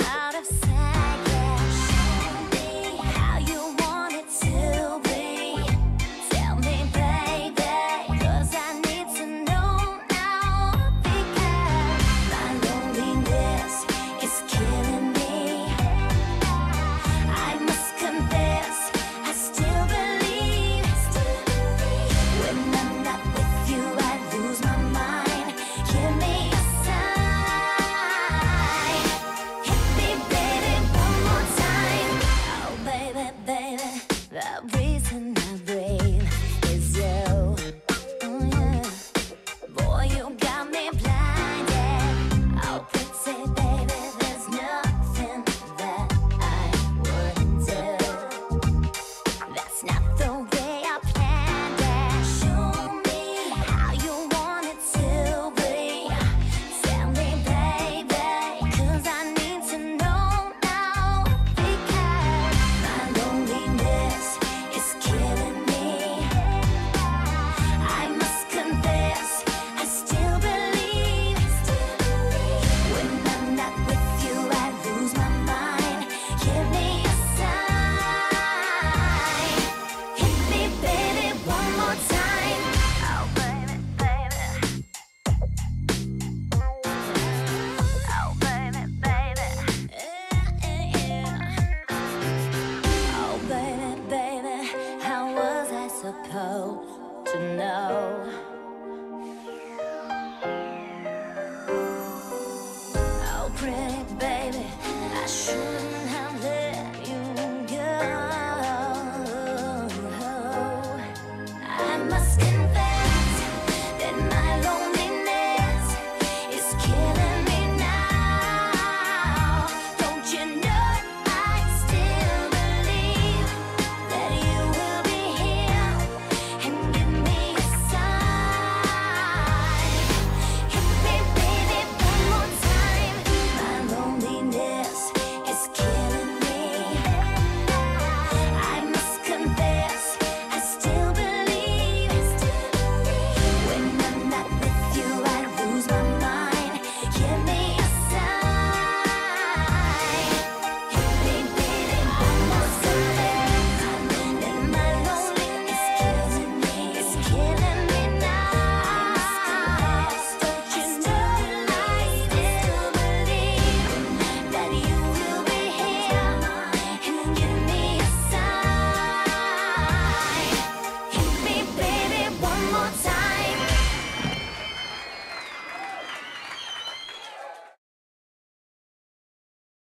out of sight. that they pretty, baby. I should